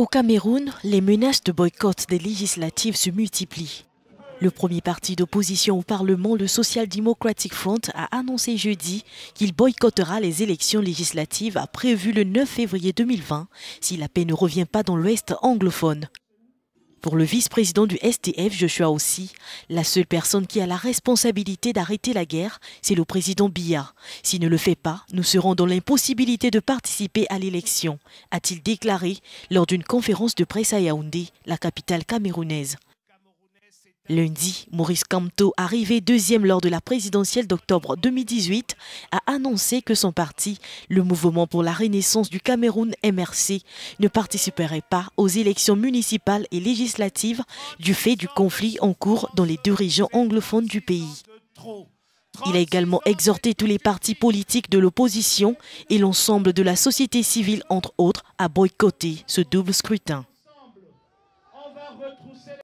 Au Cameroun, les menaces de boycott des législatives se multiplient. Le premier parti d'opposition au Parlement, le Social Democratic Front, a annoncé jeudi qu'il boycottera les élections législatives prévues le 9 février 2020 si la paix ne revient pas dans l'Ouest anglophone. Pour le vice-président du STF, Joshua aussi, la seule personne qui a la responsabilité d'arrêter la guerre, c'est le président Biya. S'il ne le fait pas, nous serons dans l'impossibilité de participer à l'élection, a-t-il déclaré lors d'une conférence de presse à Yaoundé, la capitale camerounaise. Lundi, Maurice Kamto, arrivé deuxième lors de la présidentielle d'octobre 2018, a annoncé que son parti, le Mouvement pour la Renaissance du Cameroun MRC, ne participerait pas aux élections municipales et législatives du fait du conflit en cours dans les deux régions anglophones du pays. Il a également exhorté tous les partis politiques de l'opposition et l'ensemble de la société civile, entre autres, à boycotter ce double scrutin.